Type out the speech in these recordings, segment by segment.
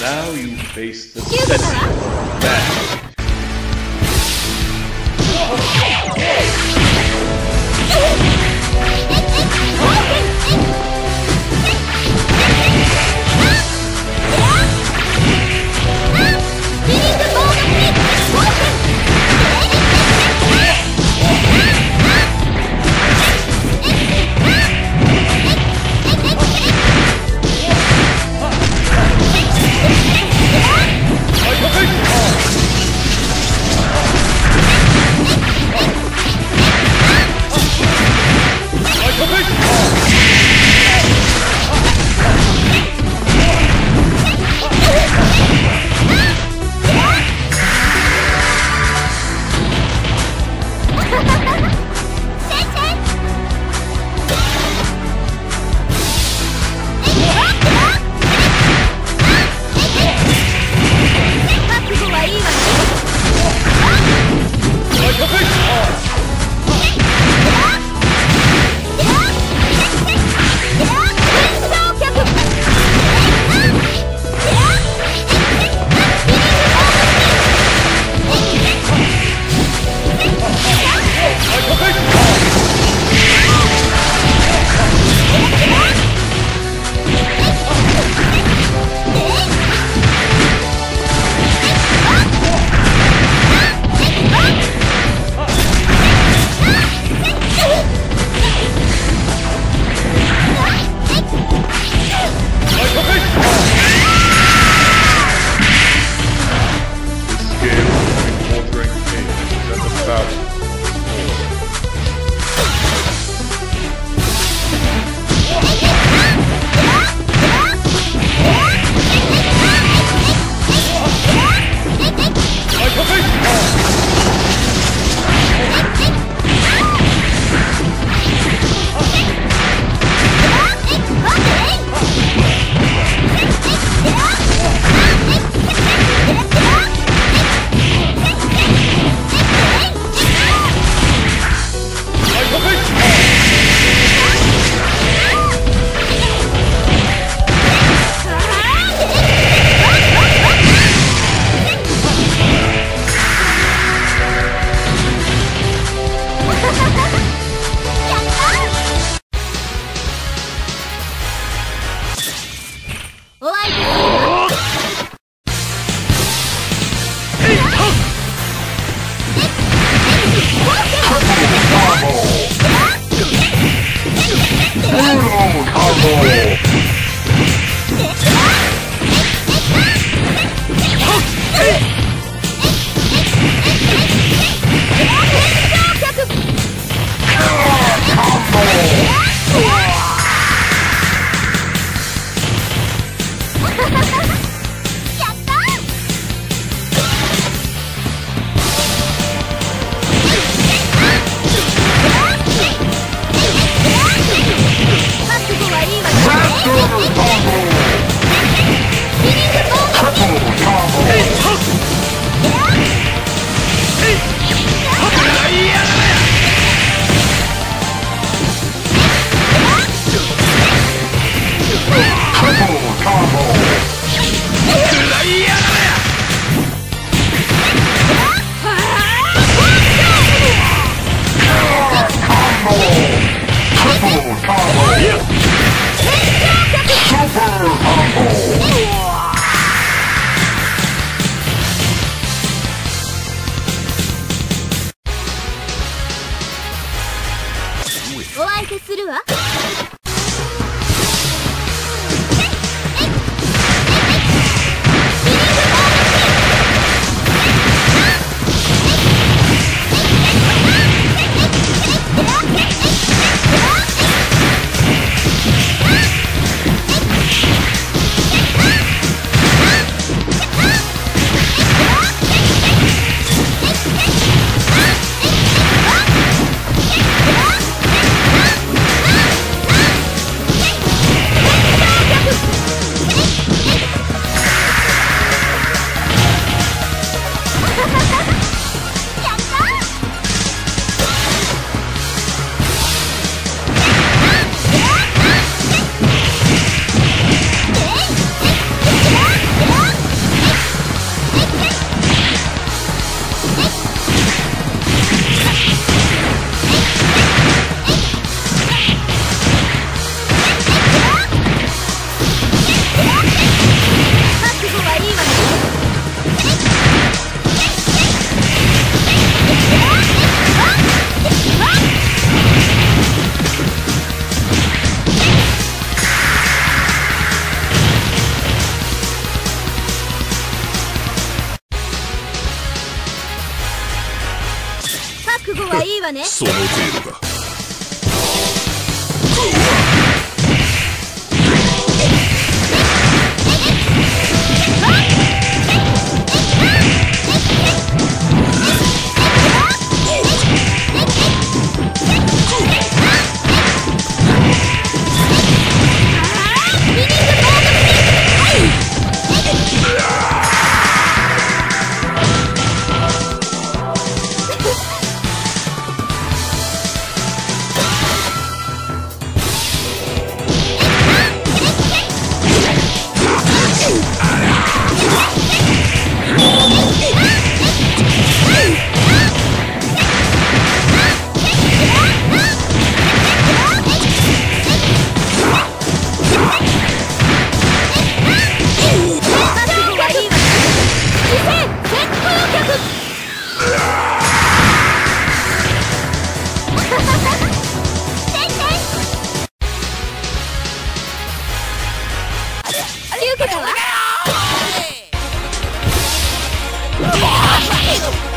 Now you face the center. Hey, hey, hey, 受 Ah!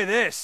Enjoy this.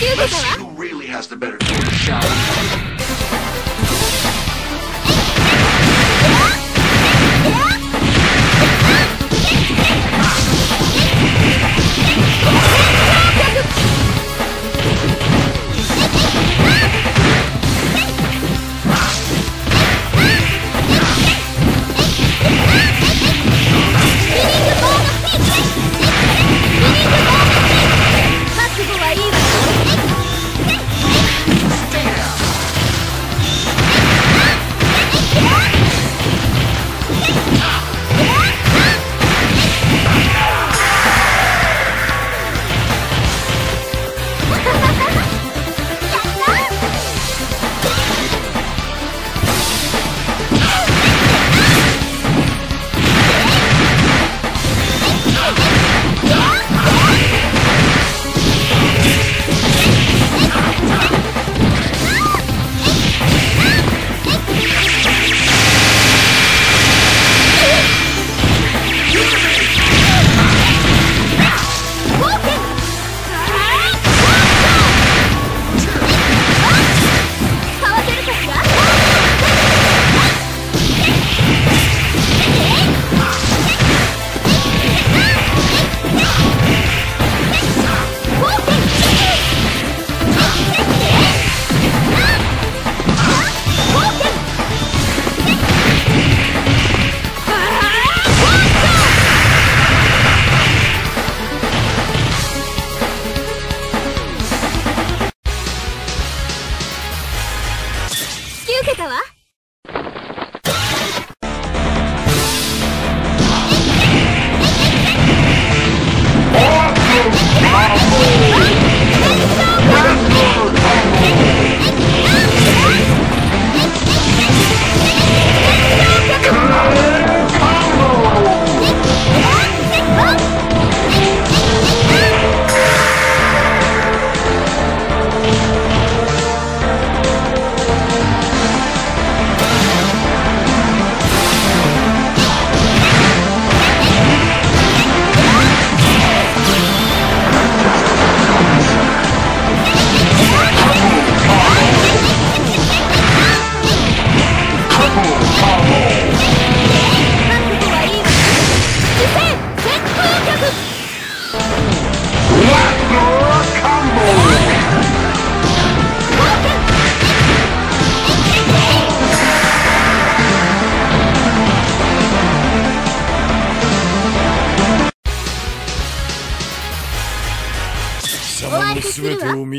See who really has the better shot?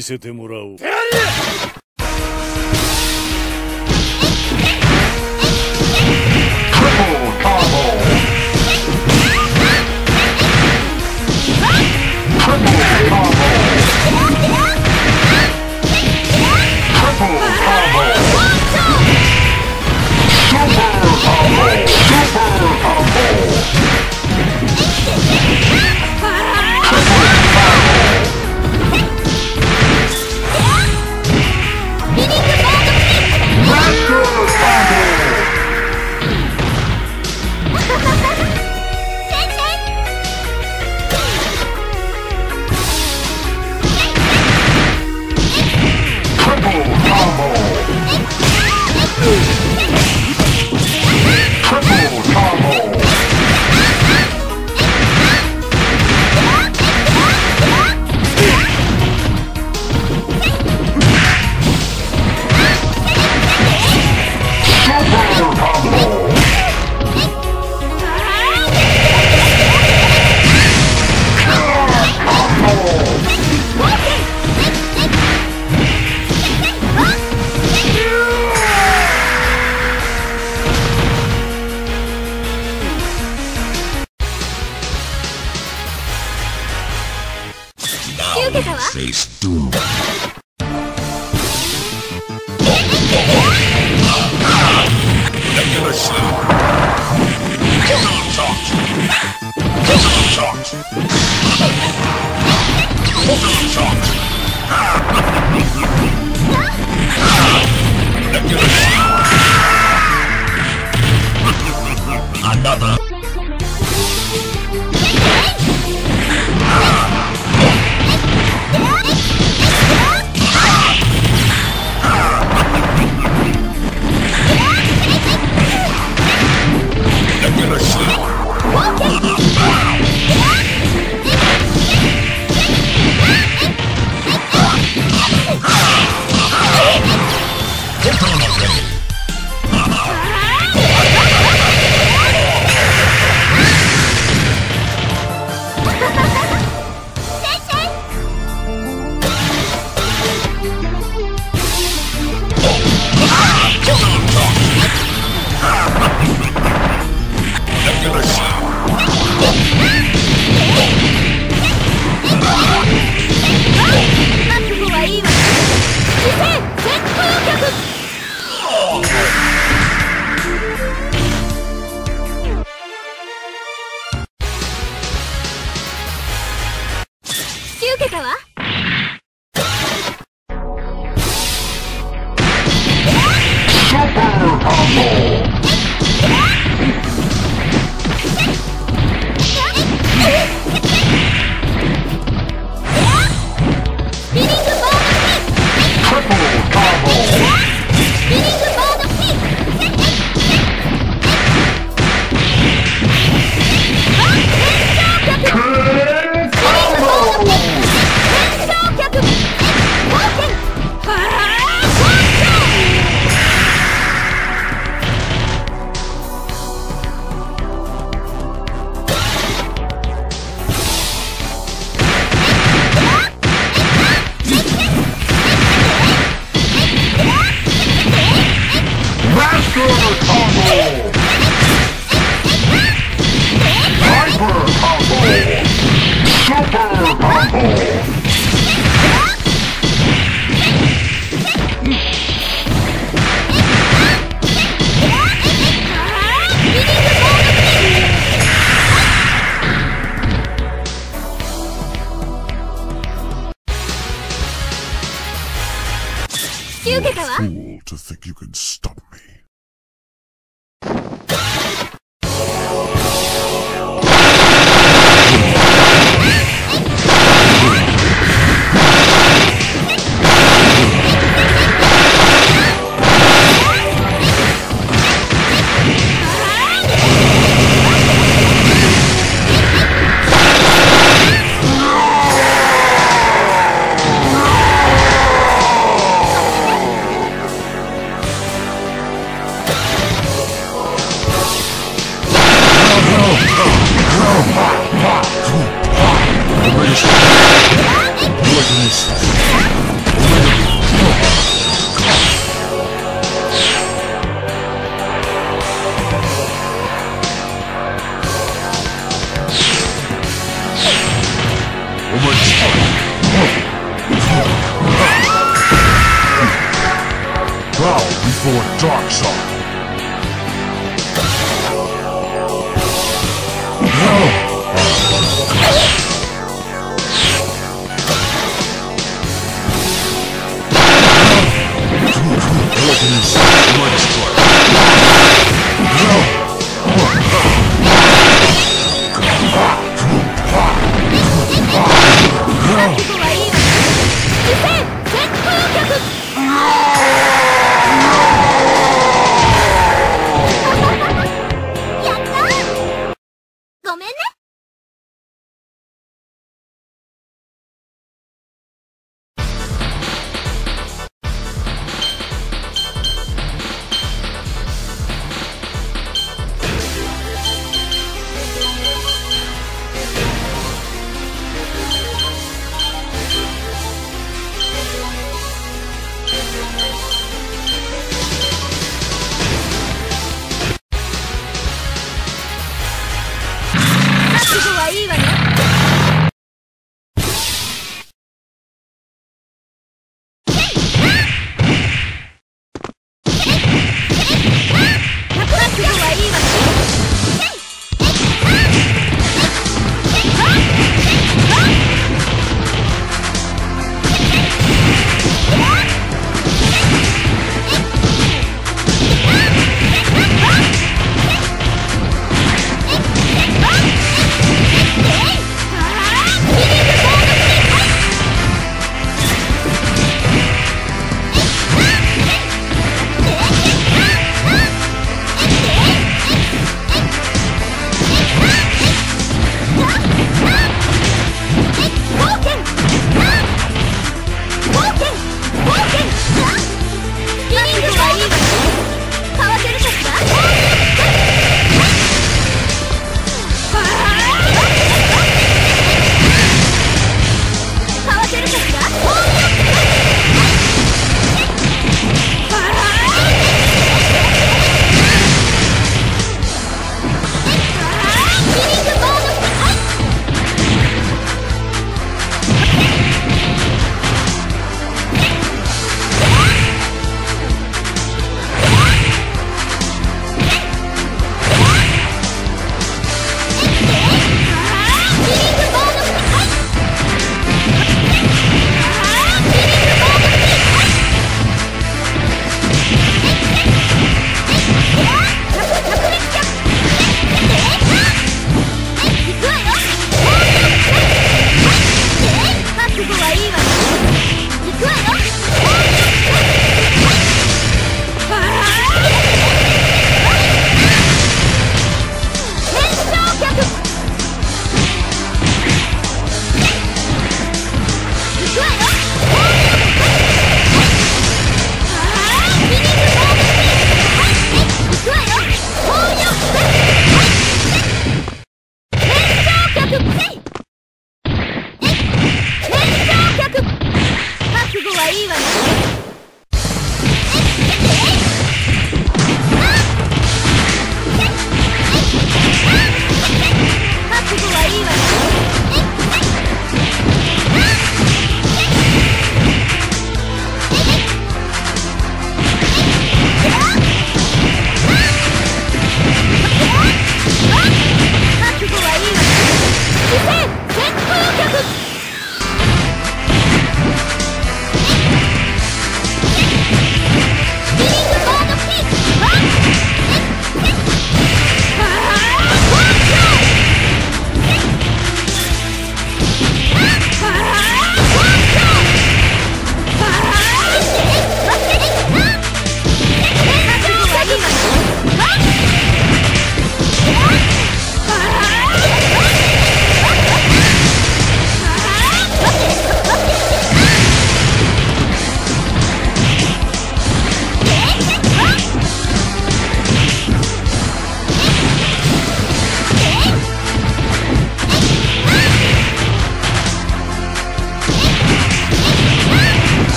見せてもらおう。Regular